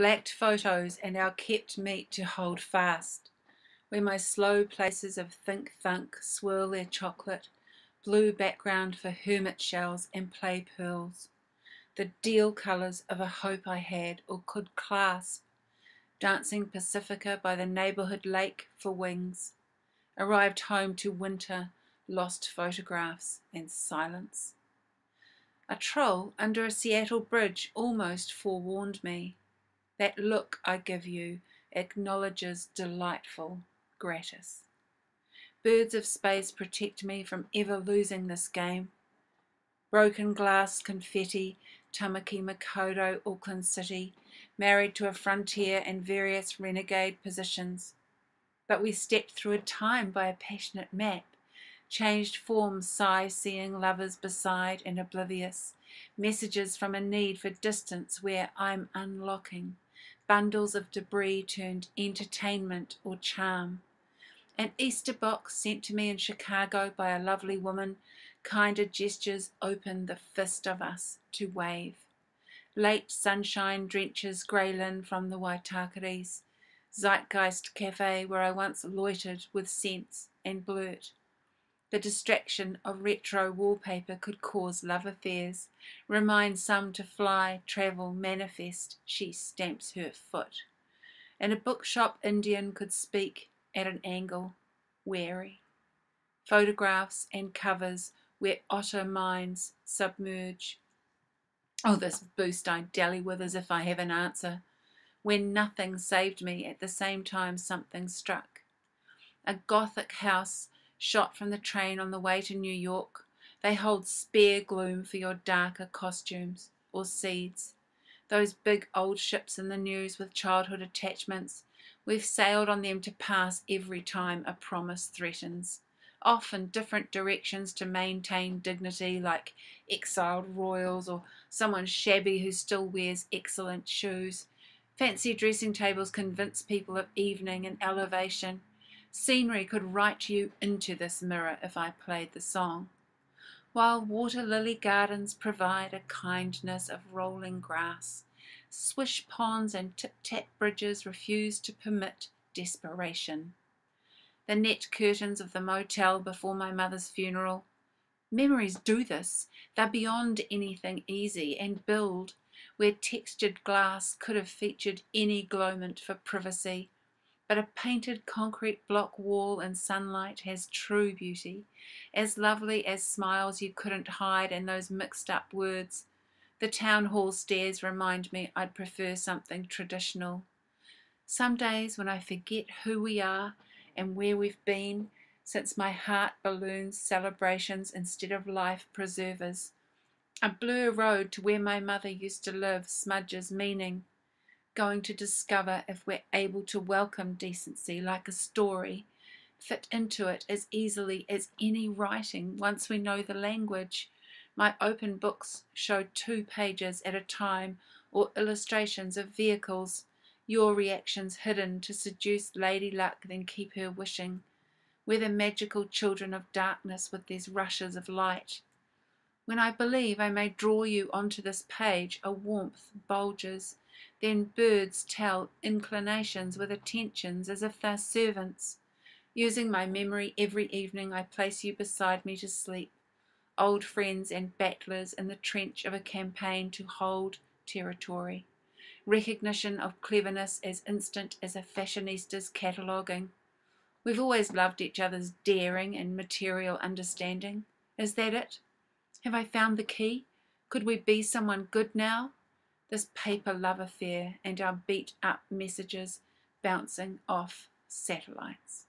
blacked photos and our kept meet to hold fast, where my slow places of think thunk swirl their chocolate, blue background for hermit shells and play pearls, the deal colours of a hope I had or could clasp, dancing Pasifika by the neighbourhood lake for wings, arrived home to winter, lost photographs and silence. A troll under a Seattle bridge almost forewarned me. That look I give you acknowledges delightful gratis. Birds of space protect me from ever losing this game. Broken glass confetti, Tamaki Makaurau, Auckland City, married to a frontier and various renegade positions. But we stepped through a time by a passionate map, changed forms, sigh seeing lovers beside and oblivious, messages from a need for distance where I'm unlocking, bundles of debris turned entertainment or charm. An Easter box sent to me in Chicago by a lovely woman, kinder gestures open the fist of us to wave. Late sunshine drenches Grey Lynn from the Waitakeres, Zeitgeist Cafe where I once loitered with scents and blurt. The distraction of retro wallpaper could cause love affairs, remind some to fly, travel, manifest, she stamps her foot. In a bookshop Indian could speak, at an angle, wary. Photographs and covers where otter minds submerge. Oh, this boost I dally with as if I have an answer. When nothing saved me, at the same time something struck. A gothic house shot from the train on the way to New York. They hold spare gloom for your darker costumes or seeds. Those big old ships in the news with childhood attachments, We've sailed on them to pass every time a promise threatens, off in different directions to maintain dignity, like exiled royals or someone shabby who still wears excellent shoes. Fancy dressing tables convince people of evening and elevation. Scenery could write you into this mirror if I played the song. While water lily gardens provide a kindness of rolling grass, Swish ponds and tip-tap bridges refuse to permit desperation. The net curtains of the motel before my mother's funeral. Memories do this. They're beyond anything easy and build where textured glass could have featured any glowment for privacy. But a painted concrete block wall in sunlight has true beauty, as lovely as smiles you couldn't hide and those mixed up words the town hall stairs remind me I'd prefer something traditional. Some days when I forget who we are and where we've been, since my heart balloons celebrations instead of life preservers. A blur road to where my mother used to live smudges meaning. Going to discover if we're able to welcome decency like a story, fit into it as easily as any writing once we know the language. My open books show two pages at a time or illustrations of vehicles, your reactions hidden to seduce Lady Luck, then keep her wishing. We're the magical children of darkness with these rushes of light. When I believe I may draw you onto this page, a warmth bulges. Then birds tell inclinations with attentions as if they're servants. Using my memory every evening, I place you beside me to sleep old friends and battlers in the trench of a campaign to hold territory. Recognition of cleverness as instant as a fashionista's cataloguing. We've always loved each other's daring and material understanding. Is that it? Have I found the key? Could we be someone good now? This paper love affair and our beat up messages bouncing off satellites.